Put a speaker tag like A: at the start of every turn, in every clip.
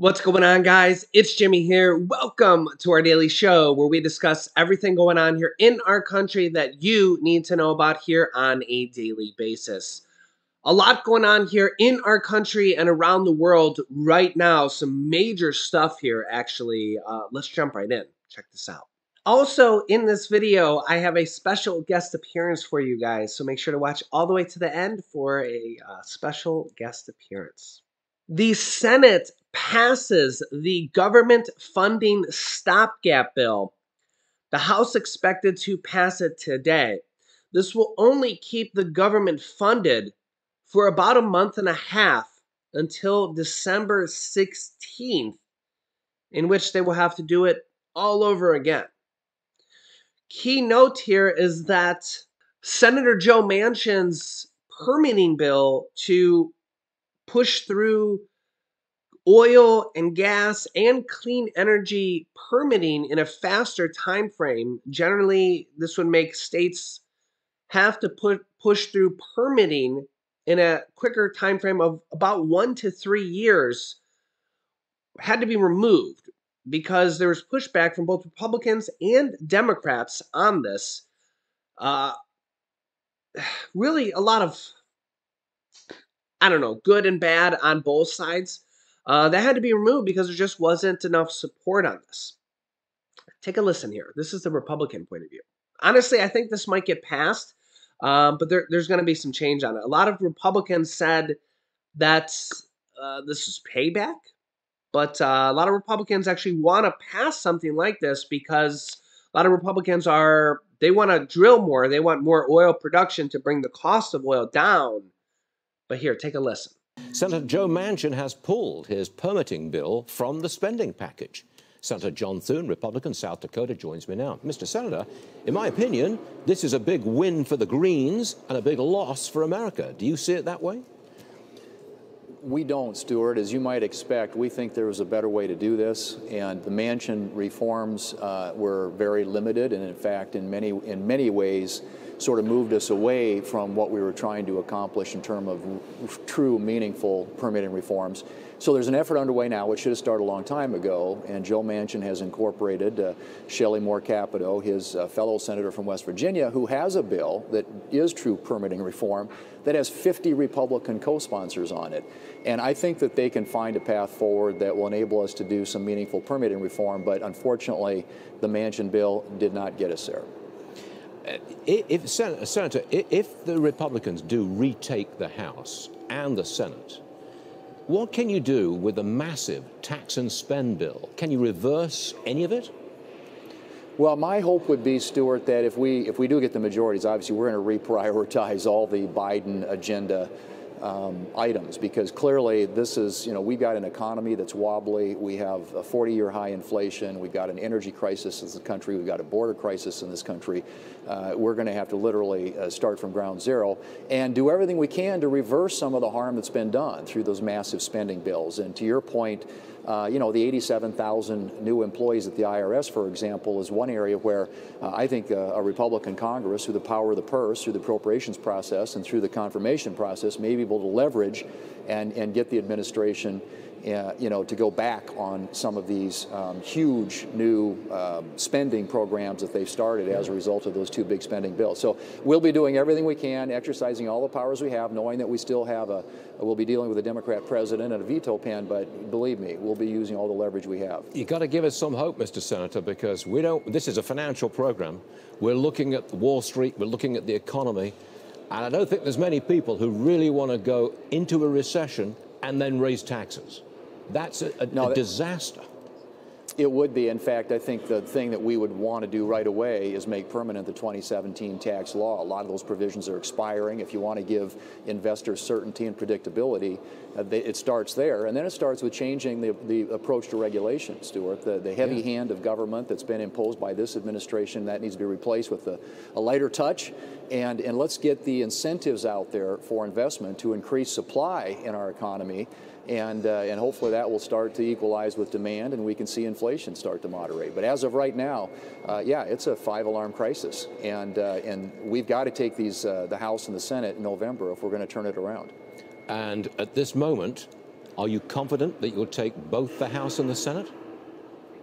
A: What's going on, guys? It's Jimmy here. Welcome to our daily show where we discuss everything going on here in our country that you need to know about here on a daily basis. A lot going on here in our country and around the world right now. Some major stuff here, actually. Uh, let's jump right in. Check this out. Also, in this video, I have a special guest appearance for you guys, so make sure to watch all the way to the end for a uh, special guest appearance. The Senate passes the government funding stopgap bill. The House expected to pass it today. This will only keep the government funded for about a month and a half until December 16th, in which they will have to do it all over again. Key note here is that Senator Joe Manchin's permitting bill to push through oil and gas and clean energy permitting in a faster time frame generally this would make states have to put push through permitting in a quicker time frame of about 1 to 3 years had to be removed because there was pushback from both Republicans and Democrats on this uh, really a lot of I don't know, good and bad on both sides. Uh, that had to be removed because there just wasn't enough support on this. Take a listen here. This is the Republican point of view. Honestly, I think this might get passed, um, but there, there's going to be some change on it. A lot of Republicans said that uh, this is payback, but uh, a lot of Republicans actually want to pass something like this because a lot of Republicans are they want to drill more. They want more oil production to bring the cost of oil down but here, take a listen.
B: Senator Joe Manchin has pulled his permitting bill from the spending package. Senator John Thune, Republican, South Dakota, joins me now. Mr. Senator, in my opinion, this is a big win for the Greens and a big loss for America. Do you see it that way?
C: We don't, Stuart. As you might expect, we think there was a better way to do this, and the Manchin reforms uh, were very limited, and in fact, in many in many ways, sort of moved us away from what we were trying to accomplish in terms of true, meaningful permitting reforms. So there's an effort underway now, which should have started a long time ago, and Joe Manchin has incorporated uh, Shelley Moore Capito, his uh, fellow senator from West Virginia, who has a bill that is true permitting reform that has 50 Republican co-sponsors on it. And I think that they can find a path forward that will enable us to do some meaningful permitting reform, but unfortunately, the Manchin bill did not get us there
B: if, uh, Senator, if the Republicans do retake the House and the Senate, what can you do with a massive tax and spend bill? Can you reverse any of it?
C: Well, my hope would be, Stuart, that if we if we do get the majorities, obviously we're going to reprioritize all the Biden agenda um, items because clearly this is, you know, we've got an economy that's wobbly. We have a 40 year high inflation. We've got an energy crisis in the country. We've got a border crisis in this country. Uh, we're going to have to literally uh, start from ground zero and do everything we can to reverse some of the harm that's been done through those massive spending bills. And to your point, uh, you know, the 87,000 new employees at the IRS, for example, is one area where uh, I think a, a, Republican Congress, through the power of the purse, through the appropriations process, and through the confirmation process, may be able to leverage and, and get the administration uh, you know, to go back on some of these um, huge new um, spending programs that they've started as a result of those two big spending bills. So we'll be doing everything we can, exercising all the powers we have, knowing that we still have a, we'll be dealing with a Democrat president and a veto pen, but believe me, we'll be using all the leverage we have.
B: You've got to give us some hope, Mr. Senator, because we don't, this is a financial program. We're looking at Wall Street, we're looking at the economy, and I don't think there's many people who really want to go into a recession and then raise taxes. That's a, a, no, a disaster.
C: It would be. In fact, I think the thing that we would want to do right away is make permanent the 2017 tax law. A lot of those provisions are expiring. If you want to give investors certainty and predictability, uh, they, it starts there. And then it starts with changing the, the approach to regulation, Stuart. The, the heavy yeah. hand of government that's been imposed by this administration, that needs to be replaced with a, a lighter touch. And, and let's get the incentives out there for investment to increase supply in our economy and, uh, and hopefully that will start to equalize with demand and we can see inflation start to moderate. But as of right now, uh, yeah, it's a five alarm crisis. And, uh, and we've got to take these, uh, the House and the Senate in November if we're going to turn it around.
B: And at this moment, Are you confident that you'll take both the House and the Senate?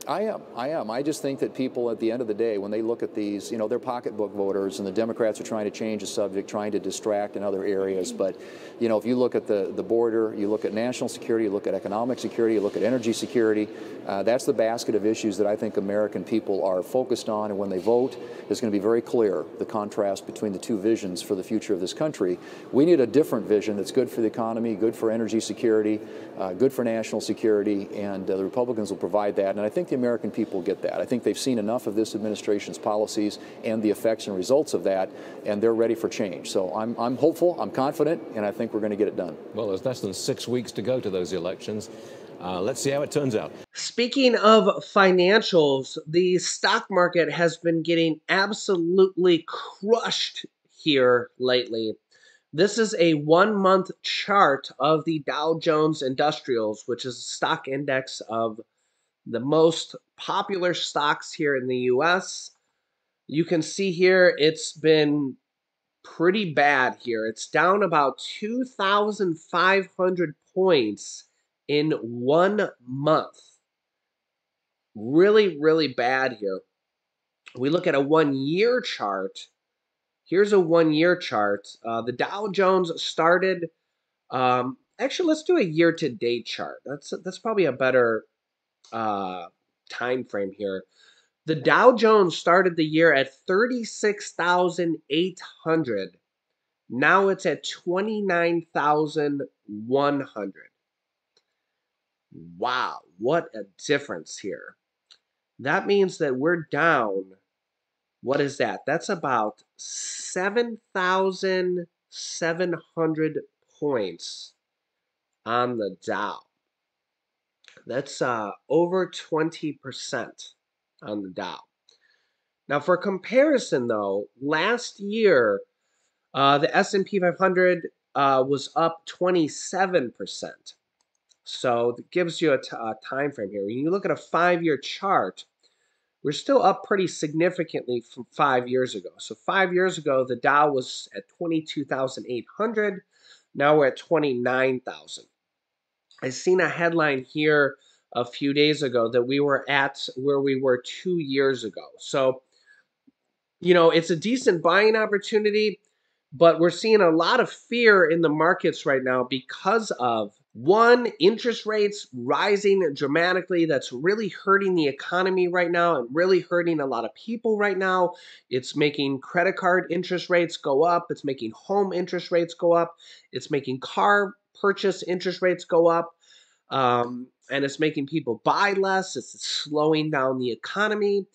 C: I am. I am. I just think that people at the end of the day, when they look at these, you know, they're pocketbook voters, and the Democrats are trying to change the subject, trying to distract in other areas. But, you know, if you look at the, the border, you look at national security, you look at economic security, you look at energy security, uh, that's the basket of issues that I think American people are focused on. And when they vote, it's going to be very clear the contrast between the two visions for the future of this country. We need a different vision that's good for the economy, good for energy security, uh, good for national security, and uh, the Republicans will provide that. And I think the American people get that. I think they've seen enough of this administration's policies and the effects and results of that, and they're ready for change. So I'm, I'm hopeful, I'm confident, and I think we're going to get it done.
B: Well, there's less than six weeks to go to those elections. Uh, let's see how it turns out.
A: Speaking of financials, the stock market has been getting absolutely crushed here lately. This is a one month chart of the Dow Jones Industrials, which is a stock index of the most popular stocks here in the US. You can see here it's been pretty bad here. It's down about 2,500 points in one month. Really, really bad here. We look at a one year chart. Here's a one year chart. Uh, the Dow Jones started. Um, actually, let's do a year to date chart. That's that's probably a better uh, time frame here. The Dow Jones started the year at 36,800. Now it's at 29,100. Wow, what a difference here. That means that we're down. What is that? That's about 7,700 points on the Dow. That's uh, over 20% on the Dow. Now, for comparison, though, last year uh, the S&P 500 uh, was up 27%. So it gives you a, time frame here. When you look at a five-year chart, we're still up pretty significantly from five years ago. So five years ago, the Dow was at 22,800. Now we're at 29,000. I seen a headline here a few days ago that we were at where we were two years ago. So, you know, it's a decent buying opportunity, but we're seeing a lot of fear in the markets right now because of one, interest rates rising dramatically. That's really hurting the economy right now and really hurting a lot of people right now. It's making credit card interest rates go up. It's making home interest rates go up. It's making car purchase interest rates go up. Um, and it's making people buy less. It's slowing down the economy.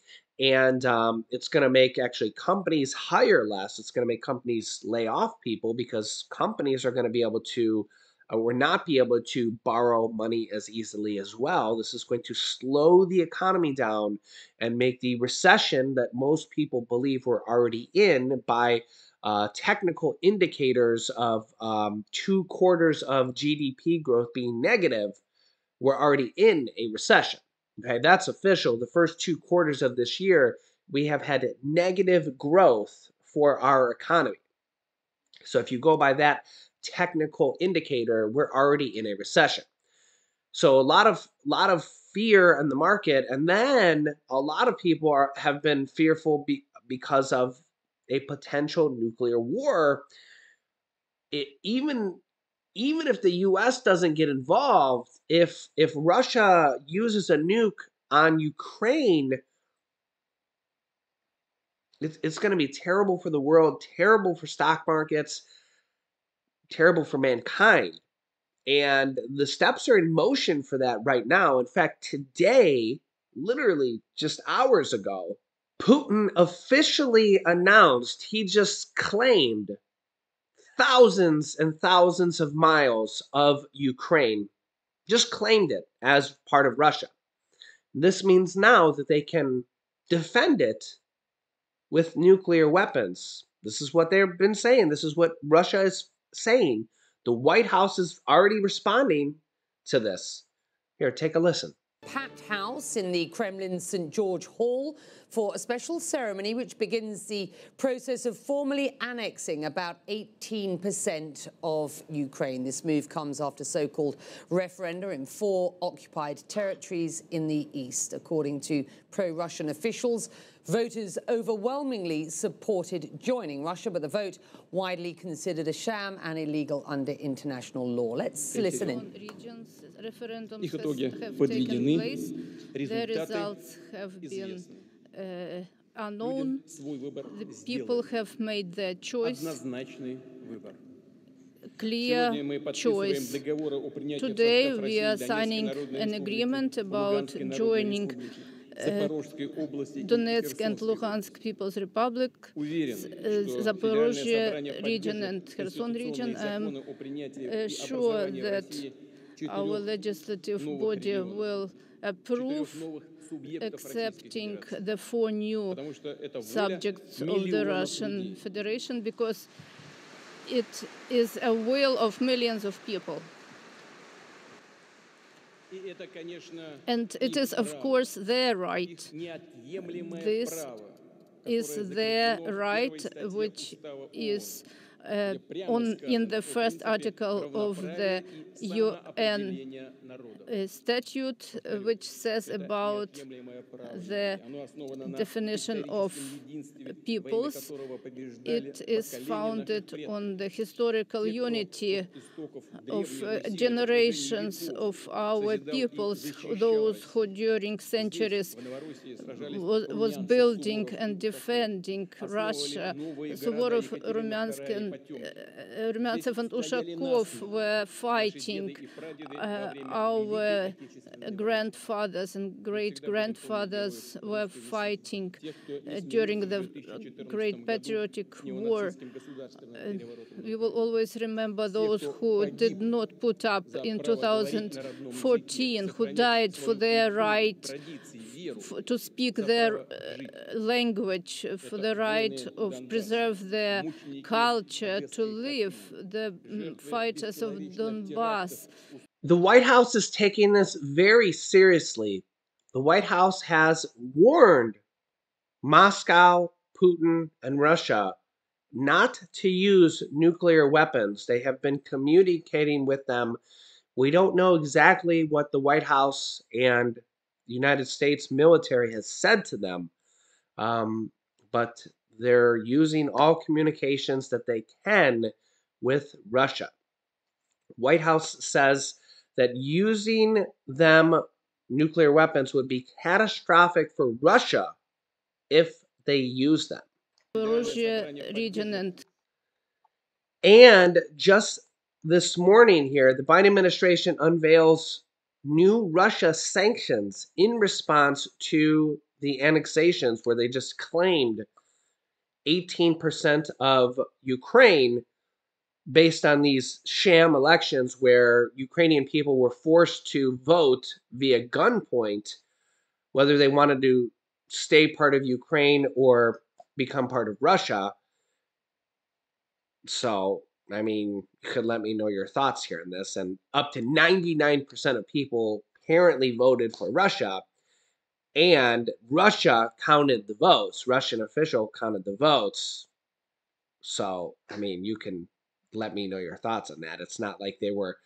A: And um, it's going to make actually companies hire less. It's going to make companies lay off people because companies are going to be able to uh, or not be able to borrow money as easily as well. This is going to slow the economy down and make the recession that most people believe we're already in by uh, technical indicators of um, two quarters of GDP growth being negative, we're already in a recession. Okay, that's official. The first two quarters of this year, we have had negative growth for our economy. So if you go by that technical indicator, we're already in a recession. So a lot of lot of fear in the market, and then a lot of people are have been fearful be, because of a potential nuclear war. It, even even if the U.S. doesn't get involved, if if Russia uses a nuke on Ukraine, it's, it's going to be terrible for the world, terrible for stock markets terrible for mankind. And the steps are in motion for that right now. In fact, today, literally just hours ago, Putin officially announced he just claimed thousands and thousands of miles of Ukraine, just claimed it as part of Russia. This means now that they can defend it with nuclear weapons. This is what they've been saying. This is what Russia is saying. The White House is already responding to this. Here, take a listen.
D: Pat House in the Kremlin's St. George Hall for a special ceremony which begins the process of formally annexing about 18% of Ukraine. This move comes after so-called referenda in four occupied territories in the east. According to pro-Russian officials, Voters overwhelmingly supported joining Russia, but the vote widely considered a sham and illegal under international law. Let's listen in.
E: Их итоги подведены, результаты известны.
F: Uh, unknown. The people have made their choice. Clear choice. Today we are signing an agreement about joining Donetsk and Luhansk People's Republic, Zaporozhye region and Kherson region. I'm sure that our legislative body will Э, approve accepting the four new subjects of the Russian Federation because it is a will of millions of people. And it is, of course, their right. This is their right, which is on, in the first article of the UN uh, statute, which says about the definition of peoples. It is founded on the historical unity of uh, generations of our peoples, those who during centuries was, was building and defending Russia. Suvorov, Rumyansky, Rumyantsev and Ushakov were fighting uh, our grandfathers and great grandfathers were fighting uh, during the Great Patriotic War. Uh, we will always remember those who did not put up in 2014, who died for their right to speak their uh, language, for the right of preserve their culture, to live, the mm, fighters of Donbass.
A: The White House is taking this very seriously. The White House has warned Moscow, Putin, and Russia not to use nuclear weapons. They have been communicating with them. We don't know exactly what the White House and the United States military has said to them, um, but they're using all communications that they can with Russia. White House says that using them nuclear weapons would be catastrophic for Russia if they use them.
F: Russia region and
A: and just this morning here, the Biden administration unveils new Russia sanctions in response to the annexations where they just claimed 18% of Ukraine based on these sham elections where Ukrainian people were forced to vote via gunpoint whether they wanted to stay part of Ukraine or become part of Russia. So, I mean, you could let me know your thoughts here on this. And up to 99% of people apparently voted for Russia. And Russia counted the votes. Russian official counted the votes. So, I mean, you can let me know your thoughts on that. It's not like they were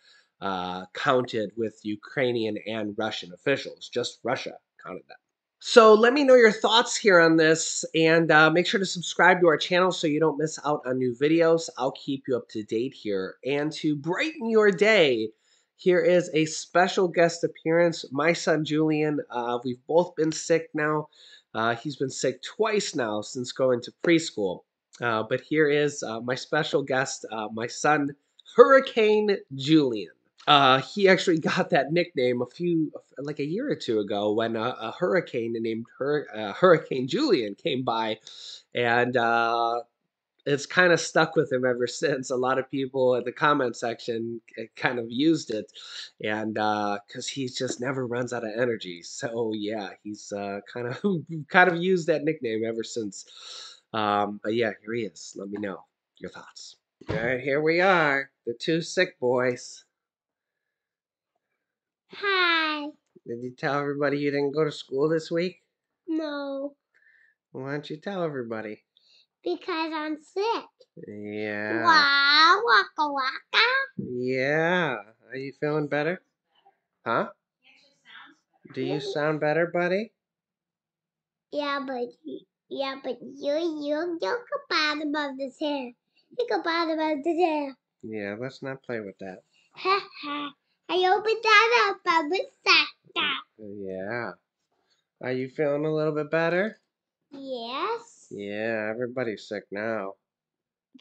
A: uh, counted with Ukrainian and Russian officials, just Russia counted them. So let me know your thoughts here on this and uh, make sure to subscribe to our channel so you don't miss out on new videos. I'll keep you up to date here. And to brighten your day, here is a special guest appearance. My son Julian, uh, we've both been sick now. Uh, he's been sick twice now since going to preschool. Uh, but here is uh, my special guest, uh, my son, Hurricane Julian. Uh, he actually got that nickname a few, like a year or two ago, when a, a hurricane named Hur- uh, Hurricane Julian came by, and uh, it's kind of stuck with him ever since. A lot of people in the comment section kind of used it, and because he just never runs out of energy. So yeah, he's kind of kind of used that nickname ever since. Um, but yeah, here he is. Let me know your thoughts. All right, here we are, the two sick boys.
G: Hi.
A: Did you tell everybody you didn't go to school this week?
G: No.
A: Why don't you tell everybody?
G: Because I'm sick.
A: Yeah.
G: Wow, waka waka.
A: Yeah. Are you feeling better? Huh? Do you sound better, buddy?
G: Yeah, but yeah, but you you you go bottom of the hair. You go bottom of the hair.
A: Yeah, let's not play with that.
G: Ha ha. I opened that up. I was that.
A: Yeah. Are you feeling a little bit better?
G: Yes,
A: Yeah, everybody's sick now.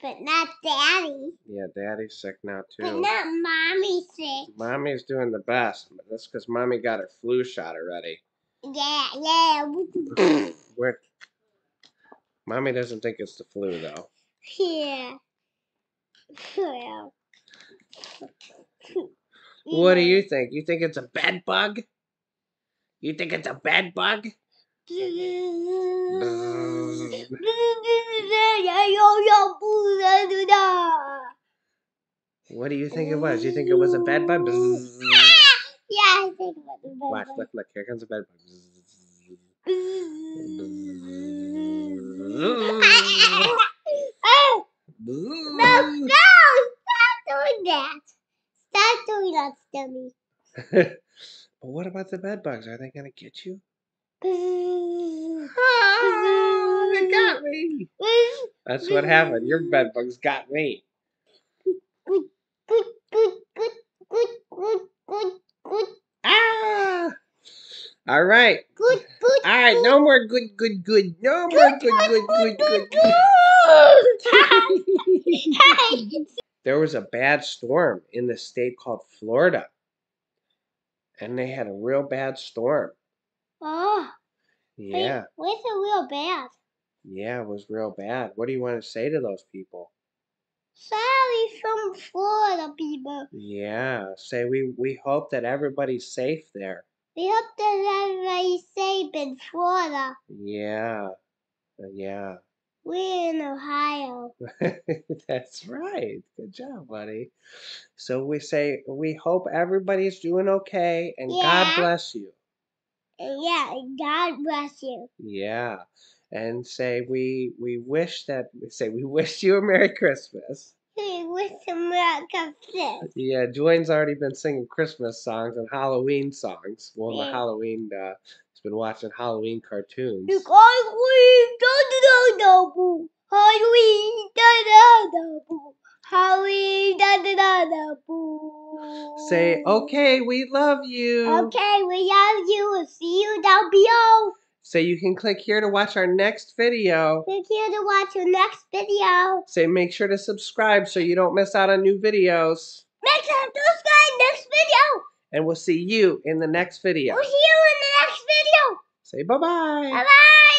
G: but not daddy.
A: Yeah, daddy's sick now too.
G: But not mommy sick.
A: Mommy's doing the best, but that's because mommy got her flu shot already.
G: Yeah, yeah.
A: Where? Mommy doesn't think it's the flu though.
G: Yeah. Well.
A: What do you think? You think it's a bed bug? You think it's a bed bug? What do you think it was? You think it was a bed bug?
G: Yeah, I think it was a bad bug.
A: Watch, look, look, here comes a bed bug.
G: no, no! Stop doing that! Stop doing that, Stummy.
A: but what about the bed bugs? Are they gonna get you? They got me. That's what happened. Your bed bugs got me. Ah! All right.
G: good, good.
A: All right. No more good, good, good. No more good, good, good, good, good. There was a bad storm in the state called Florida. And they had a real bad storm.
G: Oh,
A: Yeah.
G: where's the real bad?
A: Yeah, it was real bad. What do you want to say to those people?
G: Sorry from Florida people.
A: Yeah. Say we we hope that everybody's safe there.
G: We hope that everybody's safe in Florida.
A: Yeah. Uh, Yeah.
G: We're in Ohio.
A: That's right. Good job, buddy. So we say we hope everybody's doing okay and God bless you.
G: Yeah, God bless you.
A: Yeah. And say we we wish that we say we wish you a Merry Christmas.
G: Hey, with America Flip.
A: Yeah, Dwayne's already been singing Christmas songs and Halloween songs. Well, the Halloween uh been watching Halloween cartoons.
G: We da da da da boo. Halloween da da da boo. Halloween da da da da boo.
A: Say, okay, we love you.
G: Okay, we love you. We'll see you down below.
A: So you can click here to watch our next video.
G: Click here to watch the next video.
A: Say make sure to subscribe so you don't miss out on new videos.
G: Make sure to subscribe next video.
A: And we'll see you in the next video.
G: We'll see you in the next video.
A: Say bye-bye.
G: Bye bye.